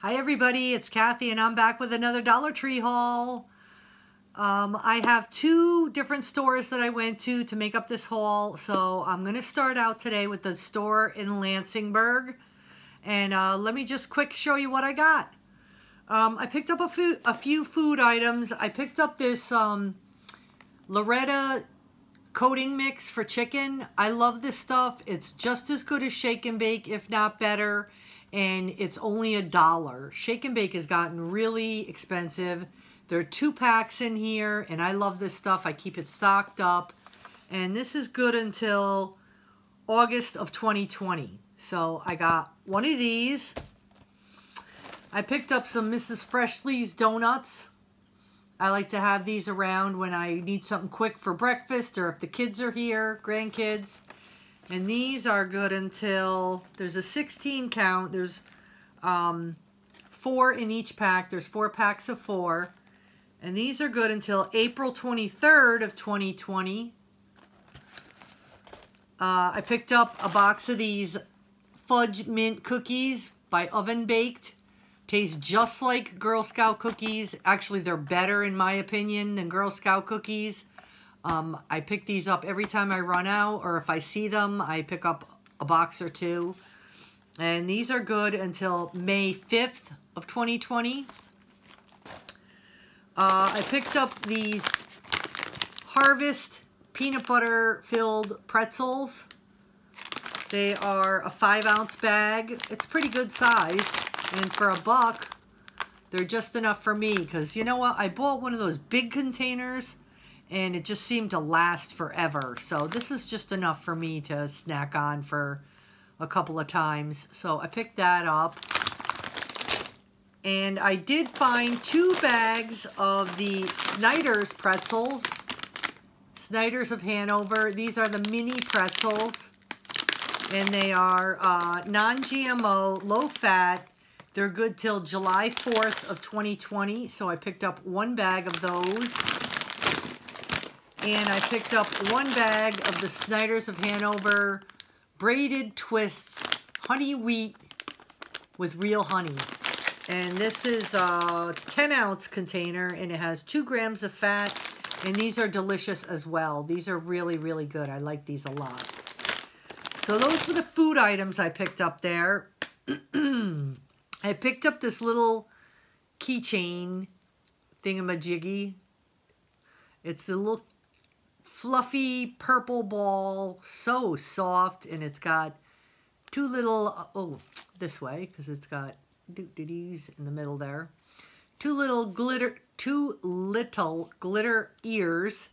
Hi everybody, it's Kathy and I'm back with another Dollar Tree haul. Um, I have two different stores that I went to to make up this haul. So I'm going to start out today with the store in Lansingburgh. And uh, let me just quick show you what I got. Um, I picked up a few, a few food items. I picked up this um, Loretta coating mix for chicken. I love this stuff. It's just as good as shake and bake, if not better and it's only a dollar. Shake and Bake has gotten really expensive. There are two packs in here, and I love this stuff. I keep it stocked up, and this is good until August of 2020. So I got one of these. I picked up some Mrs. Freshley's donuts. I like to have these around when I need something quick for breakfast or if the kids are here, grandkids. And these are good until, there's a 16 count. There's um, four in each pack. There's four packs of four. And these are good until April 23rd of 2020. Uh, I picked up a box of these fudge mint cookies by Oven Baked. Taste just like Girl Scout cookies. Actually, they're better in my opinion than Girl Scout cookies. Um, I pick these up every time I run out, or if I see them, I pick up a box or two. And these are good until May 5th of 2020. Uh, I picked up these Harvest peanut butter filled pretzels. They are a five ounce bag. It's pretty good size. And for a buck, they're just enough for me. Because you know what? I bought one of those big containers and it just seemed to last forever. So this is just enough for me to snack on for a couple of times. So I picked that up. And I did find two bags of the Snyder's pretzels. Snyder's of Hanover. These are the mini pretzels. And they are uh, non-GMO, low-fat. They're good till July 4th of 2020. So I picked up one bag of those. And I picked up one bag of the Snyder's of Hanover braided twists honey wheat with real honey. And this is a 10 ounce container and it has two grams of fat. And these are delicious as well. These are really, really good. I like these a lot. So those were the food items I picked up there. I picked up this little keychain thingamajiggy. It's a little fluffy purple ball, so soft, and it's got two little, uh, oh, this way, because it's got doo-doo-doos in the middle there. Two little glitter, two little glitter ears,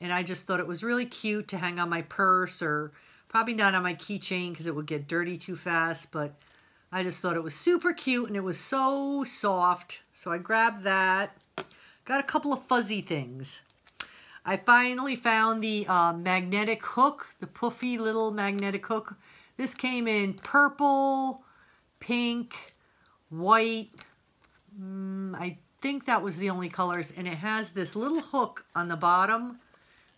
and I just thought it was really cute to hang on my purse, or probably not on my keychain, because it would get dirty too fast, but I just thought it was super cute, and it was so soft, so I grabbed that. Got a couple of fuzzy things. I finally found the uh, magnetic hook, the puffy little magnetic hook. This came in purple, pink, white. Mm, I think that was the only colors. And it has this little hook on the bottom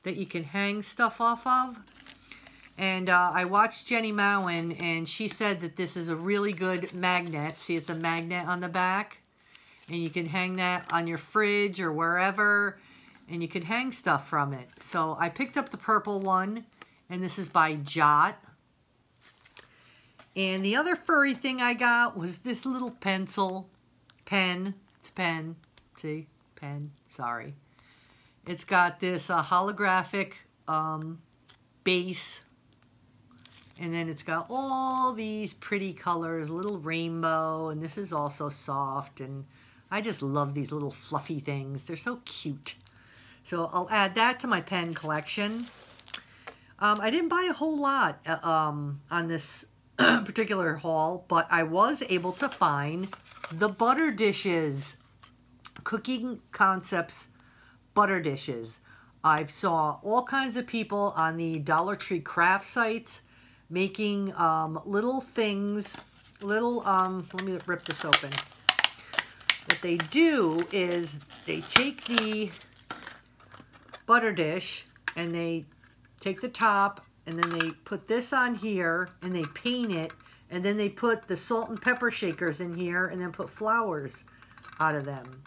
that you can hang stuff off of. And uh, I watched Jenny Mowen, and she said that this is a really good magnet. See, it's a magnet on the back. And you can hang that on your fridge or wherever and you can hang stuff from it. So I picked up the purple one, and this is by Jot. And the other furry thing I got was this little pencil, pen, it's pen, see, pen, sorry. It's got this uh, holographic um, base, and then it's got all these pretty colors, little rainbow, and this is also soft, and I just love these little fluffy things. They're so cute. So I'll add that to my pen collection. Um, I didn't buy a whole lot uh, um, on this particular haul, but I was able to find the butter dishes. Cooking Concepts butter dishes. I've saw all kinds of people on the Dollar Tree craft sites making um, little things, little, um, let me rip this open. What they do is they take the butter dish and they take the top and then they put this on here and they paint it And then they put the salt and pepper shakers in here and then put flowers out of them.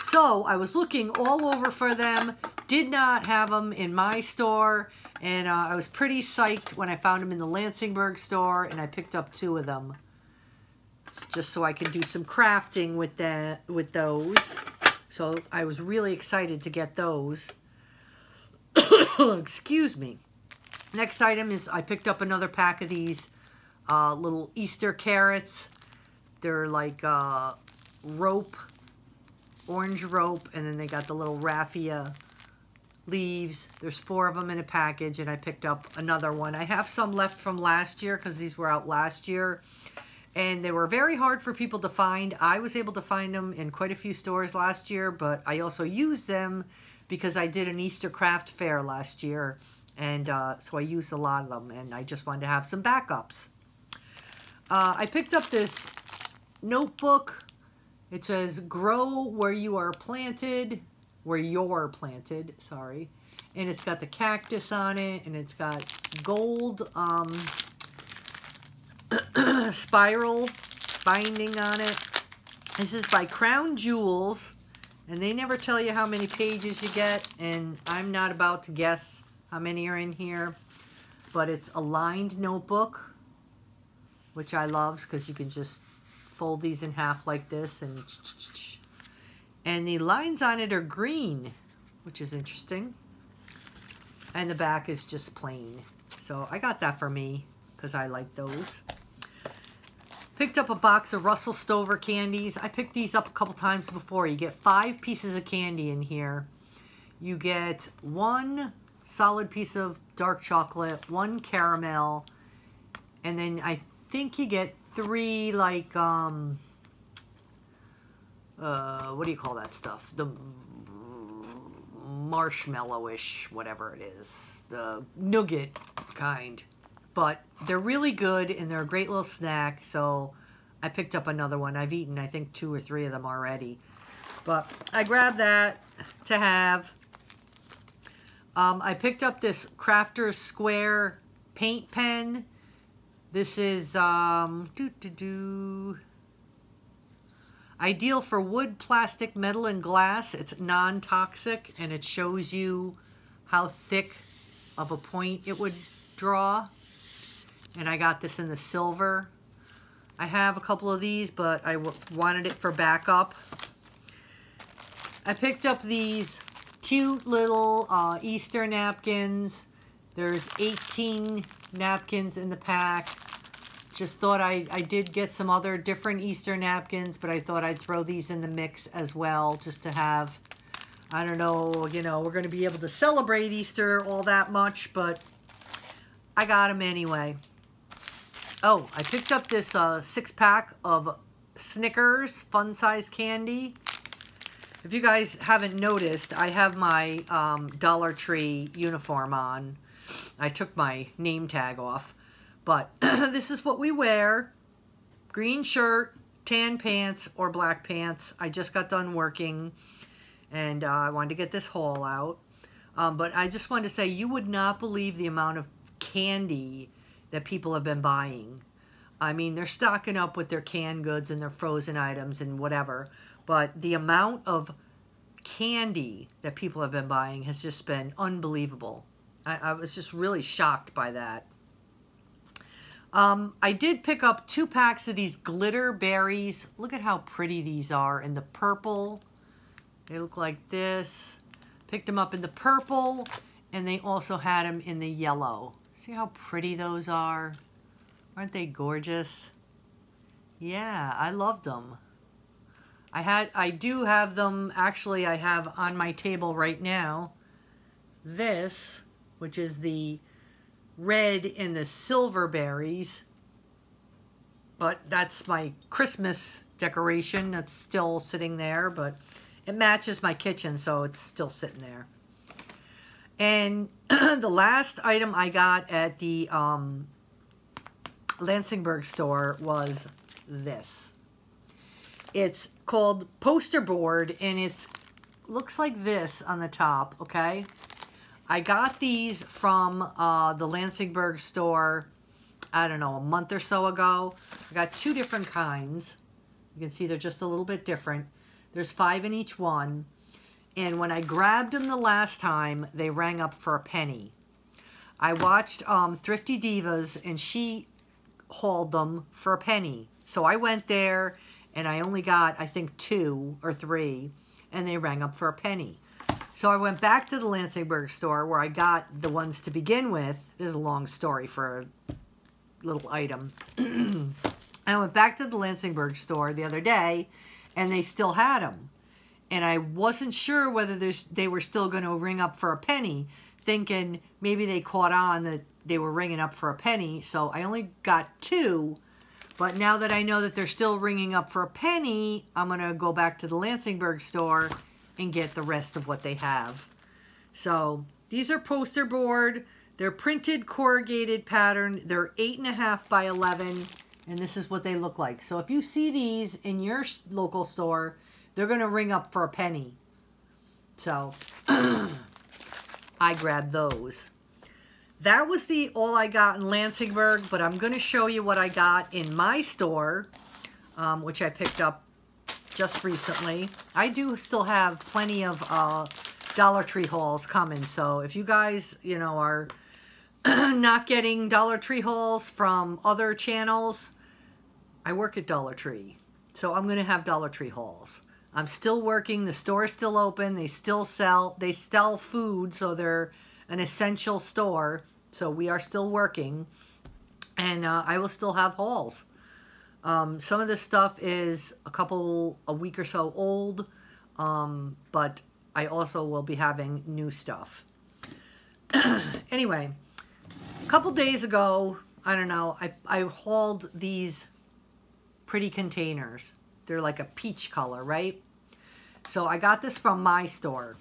So I was looking all over for them, did not have them in my store, and uh, I was pretty psyched when I found them in the Lansingburgh store, and I picked up two of them. Just so I could do some crafting with, that, with those. So I was really excited to get those. Excuse me. Next item is I picked up another pack of these uh, little Easter carrots. They're like uh, rope, orange rope, and then they got the little raffia leaves. There's four of them in a package, and I picked up another one. I have some left from last year because these were out last year. And they were very hard for people to find. I was able to find them in quite a few stores last year, but I also used them because I did an Easter craft fair last year. And uh, so I used a lot of them, and I just wanted to have some backups. Uh, I picked up this notebook. It says, grow where you are planted, where you're planted, sorry. And it's got the cactus on it, and it's got gold um, spiral binding on it. This is by Crown Jewels, and they never tell you how many pages you get, and I'm not about to guess how many are in here, but it's a lined notebook which I love because you can just fold these in half like this and and the lines on it are green which is interesting. And the back is just plain. So I got that for me because I like those picked up a box of Russell Stover candies I picked these up a couple times before you get five pieces of candy in here you get one solid piece of dark chocolate one caramel and then I think you get three, like, um, uh, what do you call that stuff? The marshmallowish, whatever it is. The nougat kind. But they're really good and they're a great little snack. So I picked up another one. I've eaten, I think, two or three of them already. But I grabbed that to have. Um, I picked up this Crafter's Square paint pen. This is um, doo -doo -doo. ideal for wood, plastic, metal, and glass. It's non-toxic, and it shows you how thick of a point it would draw. And I got this in the silver. I have a couple of these, but I wanted it for backup. I picked up these cute little uh, Easter napkins. There's 18 napkins in the pack. Just thought I, I did get some other different Easter napkins, but I thought I'd throw these in the mix as well, just to have, I don't know, you know, we're going to be able to celebrate Easter all that much, but I got them anyway. Oh, I picked up this uh, six-pack of Snickers fun-size candy. If you guys haven't noticed, I have my um, Dollar Tree uniform on. I took my name tag off. But this is what we wear. Green shirt, tan pants, or black pants. I just got done working and uh, I wanted to get this haul out. Um, but I just wanted to say you would not believe the amount of candy that people have been buying. I mean, they're stocking up with their canned goods and their frozen items and whatever. But the amount of candy that people have been buying has just been unbelievable. I, I was just really shocked by that. Um, I did pick up two packs of these glitter berries. Look at how pretty these are in the purple. They look like this. Picked them up in the purple, and they also had them in the yellow. See how pretty those are? Aren't they gorgeous? Yeah, I loved them. I had, I do have them, actually I have on my table right now, this, which is the red and the silver berries. But that's my Christmas decoration that's still sitting there, but it matches my kitchen, so it's still sitting there. And the last item I got at the um, Lansingburgh store was this. It's called Poster Board, and it's looks like this on the top, okay? I got these from uh, the Lansingburgh store. I don't know, a month or so ago. I got two different kinds. You can see they're just a little bit different. There's five in each one. And when I grabbed them the last time, they rang up for a penny. I watched um, Thrifty Divas and she hauled them for a penny. So I went there and I only got, I think, two or three and they rang up for a penny. So I went back to the Lansingburgh store where I got the ones to begin with. There's a long story for a little item. I went back to the Lansingburgh store the other day and they still had them. And I wasn't sure whether there's they were still going to ring up for a penny, thinking maybe they caught on that they were ringing up for a penny. So I only got two. But now that I know that they're still ringing up for a penny, I'm going to go back to the Lansingburgh store and get the rest of what they have. So these are poster board. They're printed corrugated pattern. They're eight and a half by 11 and this is what they look like. So if you see these in your local store, they're going to ring up for a penny. So I grabbed those. That was the all I got in Lansingburgh, but I'm going to show you what I got in my store, um, which I picked up just recently. I do still have plenty of uh, Dollar Tree hauls coming, so if you guys, you know, are not getting Dollar Tree hauls from other channels, I work at Dollar Tree, so I'm going to have Dollar Tree hauls. I'm still working. The store is still open. They still sell. They sell food, so they're an essential store. So we are still working, and uh, I will still have hauls. Um, some of this stuff is a couple, a week or so old, um, but I also will be having new stuff. anyway, a couple days ago, I don't know, I, I hauled these pretty containers. They're like a peach color, right? So I got this from my store.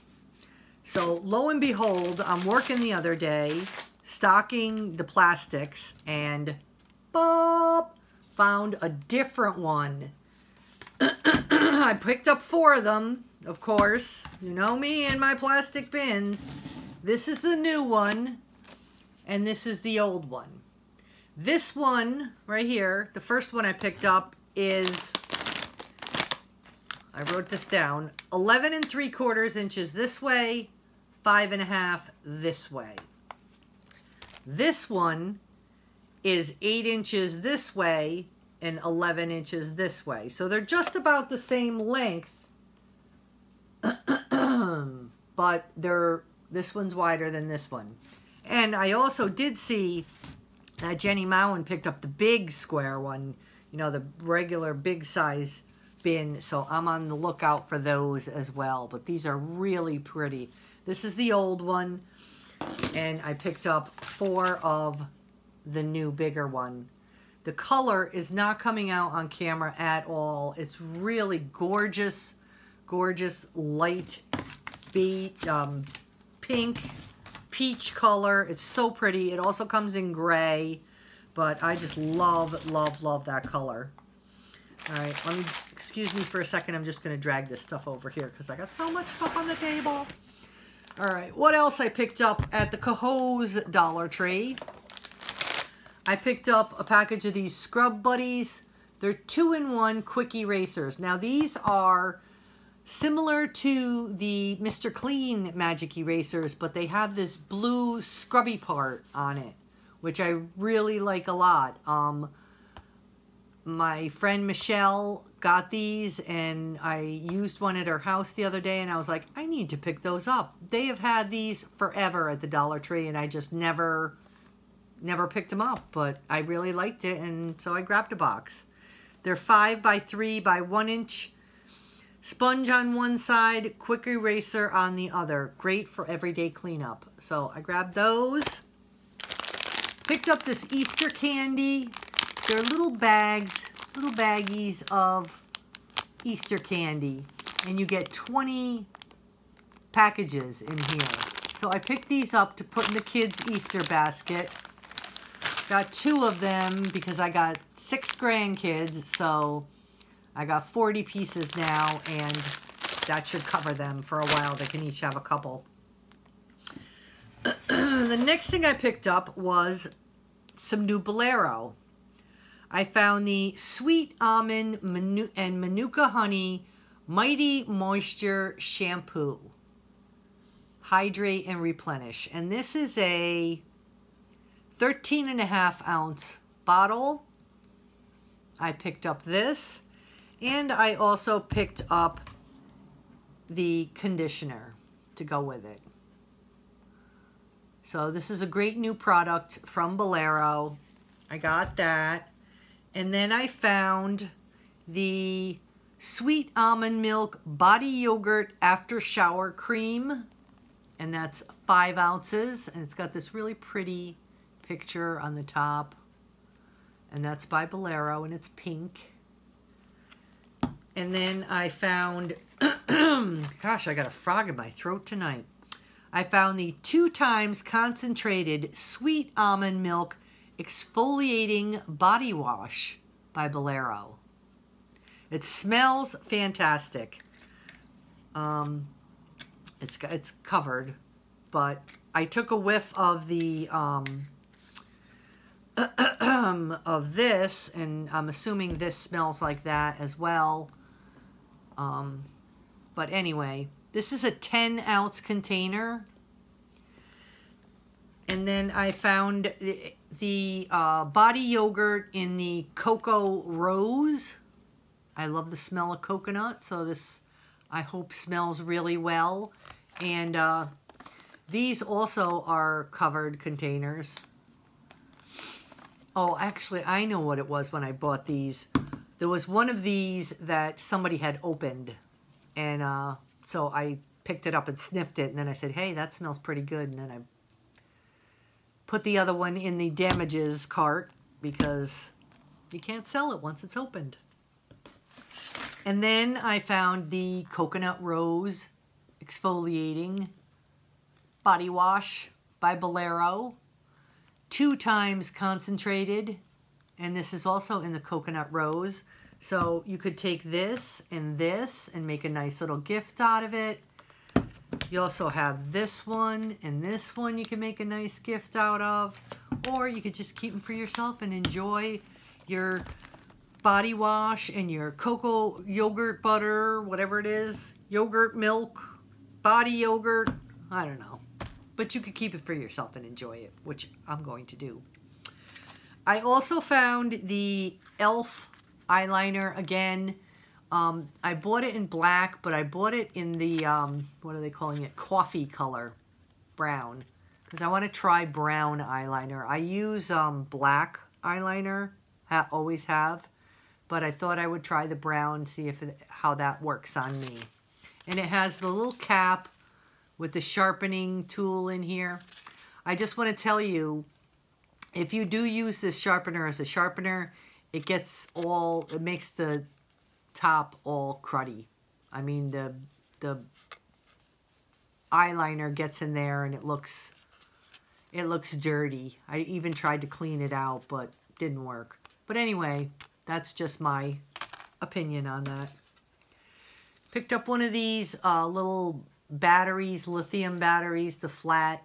So lo and behold, I'm working the other day, stocking the plastics, and boop, found a different one. I picked up four of them, of course. You know me and my plastic bins. This is the new one, and this is the old one. This one right here, the first one I picked up is, I wrote this down, 11 and 3 quarters inches this way, five and a half this way. This one is 8 inches this way and 11 inches this way. So they're just about the same length, but they're this one's wider than this one. And I also did see that Jenny Mowen picked up the big square one you know, the regular big size bin. So I'm on the lookout for those as well. But these are really pretty. This is the old one. And I picked up four of the new bigger one. The color is not coming out on camera at all. It's really gorgeous, gorgeous light beat, um, pink, peach color. It's so pretty. It also comes in gray. But I just love, love, love that color. All right, let me, excuse me for a second. I'm just going to drag this stuff over here because I got so much stuff on the table. All right, what else I picked up at the Cohoes Dollar Tree? I picked up a package of these Scrub Buddies. They're two-in-one quick erasers. Now, these are similar to the Mr. Clean Magic Erasers, but they have this blue scrubby part on it which I really like a lot. Um, my friend Michelle got these and I used one at her house the other day and I was like, I need to pick those up. They have had these forever at the Dollar Tree and I just never, never picked them up, but I really liked it and so I grabbed a box. They're five by three by one inch. Sponge on one side, quick eraser on the other. Great for everyday cleanup. So I grabbed those. Picked up this Easter candy. They're little bags, little baggies of Easter candy. And you get 20 packages in here. So I picked these up to put in the kids' Easter basket. Got two of them because I got six grandkids. So I got 40 pieces now and that should cover them for a while. They can each have a couple. the next thing I picked up was some new Bolero. I found the Sweet Almond and Manuka Honey Mighty Moisture Shampoo. Hydrate and replenish. And this is a 13 and a half ounce bottle. I picked up this. And I also picked up the conditioner to go with it. So this is a great new product from Bolero. I got that. And then I found the Sweet Almond Milk Body Yogurt After Shower Cream. And that's five ounces. And it's got this really pretty picture on the top. And that's by Bolero and it's pink. And then I found, gosh, I got a frog in my throat tonight. I found the two times concentrated sweet almond milk exfoliating body wash by Bolero. It smells fantastic. Um, it's it's covered, but I took a whiff of the um, of this, and I'm assuming this smells like that as well. Um, but anyway, this is a 10 ounce container. And then I found the uh, body yogurt in the Cocoa Rose. I love the smell of coconut, so this I hope smells really well. And uh, these also are covered containers. Oh, actually, I know what it was when I bought these. There was one of these that somebody had opened. And uh, so I picked it up and sniffed it, and then I said, hey, that smells pretty good. And then I put the other one in the damages cart because you can't sell it once it's opened. And then I found the Coconut Rose Exfoliating Body Wash by Bolero. Two times concentrated. And this is also in the Coconut Rose. So you could take this and this and make a nice little gift out of it. You also have this one and this one you can make a nice gift out of. Or you could just keep them for yourself and enjoy your body wash and your cocoa yogurt butter, whatever it is, yogurt milk, body yogurt, I don't know. But you could keep it for yourself and enjoy it, which I'm going to do. I also found the e.l.f eyeliner again. Um, I bought it in black, but I bought it in the, um, what are they calling it? Coffee color, brown. Because I want to try brown eyeliner. I use um, black eyeliner, ha always have. But I thought I would try the brown, see if it, how that works on me. And it has the little cap with the sharpening tool in here. I just want to tell you, if you do use this sharpener as a sharpener, it gets all, it makes the top all cruddy. I mean, the, the eyeliner gets in there and it looks, it looks dirty. I even tried to clean it out, but didn't work. But anyway, that's just my opinion on that. Picked up one of these uh, little batteries, lithium batteries, the flat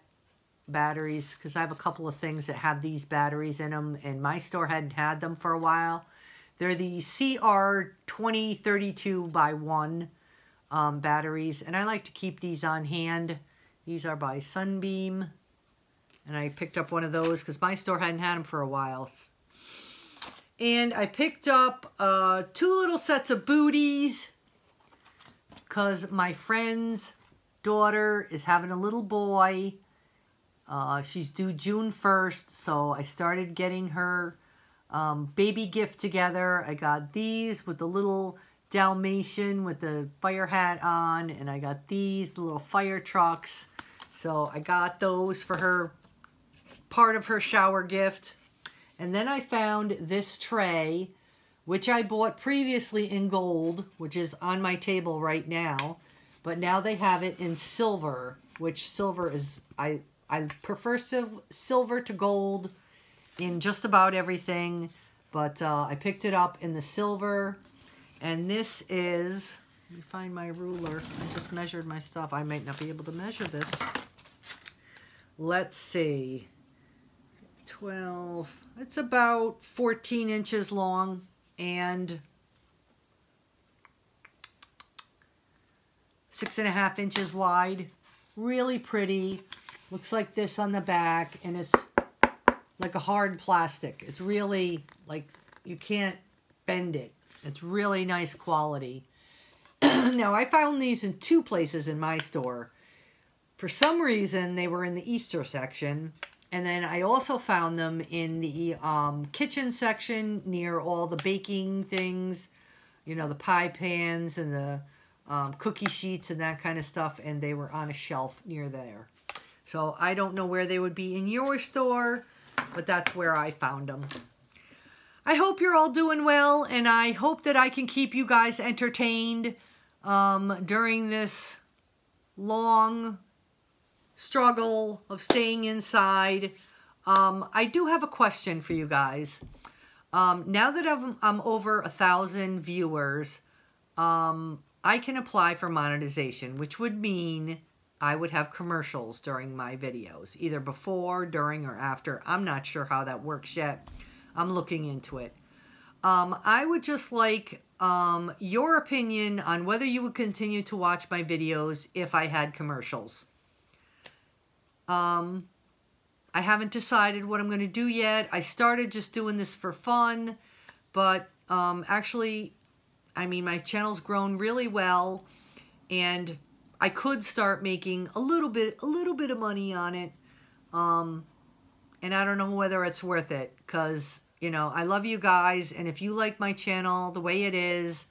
batteries because I have a couple of things that have these batteries in them and my store hadn't had them for a while. They're the CR2032 by 1 um, batteries and I like to keep these on hand. These are by Sunbeam and I picked up one of those because my store hadn't had them for a while. And I picked up uh, two little sets of booties because my friend's daughter is having a little boy uh, she's due June 1st, so I started getting her um, baby gift together. I got these with the little Dalmatian with the fire hat on, and I got these the little fire trucks. So I got those for her, part of her shower gift. And then I found this tray, which I bought previously in gold, which is on my table right now. But now they have it in silver, which silver is, I I prefer sil silver to gold in just about everything, but uh, I picked it up in the silver. And this is, let me find my ruler. I just measured my stuff. I might not be able to measure this. Let's see. 12. It's about 14 inches long and six and a half inches wide. Really pretty. Looks like this on the back and it's like a hard plastic. It's really like you can't bend it. It's really nice quality. now I found these in two places in my store. For some reason they were in the Easter section and then I also found them in the um, kitchen section near all the baking things, you know, the pie pans and the um, cookie sheets and that kind of stuff. And they were on a shelf near there. So I don't know where they would be in your store, but that's where I found them. I hope you're all doing well, and I hope that I can keep you guys entertained um, during this long struggle of staying inside. Um, I do have a question for you guys. Um, now that I'm, I'm over a thousand viewers, um, I can apply for monetization, which would mean I would have commercials during my videos, either before, during, or after. I'm not sure how that works yet. I'm looking into it. Um, I would just like um, your opinion on whether you would continue to watch my videos if I had commercials. Um, I haven't decided what I'm going to do yet. I started just doing this for fun, but um, actually, I mean, my channel's grown really well, and I could start making a little bit, a little bit of money on it. Um, and I don't know whether it's worth it, because, you know, I love you guys, and if you like my channel the way it is,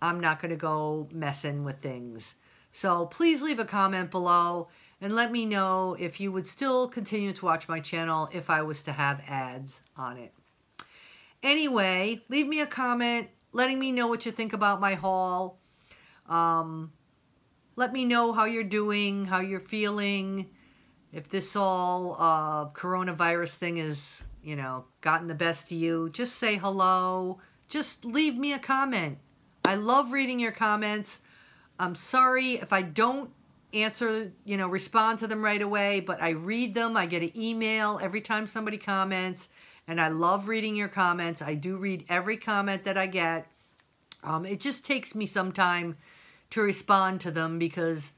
I'm not going to go messing with things. So please leave a comment below and let me know if you would still continue to watch my channel if I was to have ads on it. Anyway, leave me a comment letting me know what you think about my haul. Um, let me know how you're doing, how you're feeling, if this all uh, coronavirus thing has, you know, gotten the best of you. Just say hello. Just leave me a comment. I love reading your comments. I'm sorry if I don't answer, you know, respond to them right away, but I read them. I get an email every time somebody comments, and I love reading your comments. I do read every comment that I get. Um, it just takes me some time to respond to them because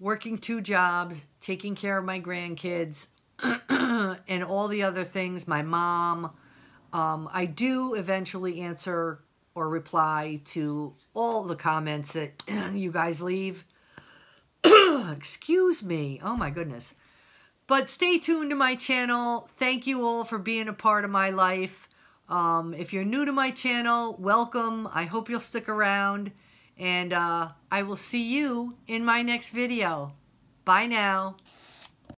working two jobs, taking care of my grandkids, and all the other things, my mom, um, I do eventually answer or reply to all the comments that you guys leave. Excuse me. Oh my goodness. But stay tuned to my channel. Thank you all for being a part of my life. Um, if you're new to my channel, welcome. I hope you'll stick around. And uh, I will see you in my next video. Bye now.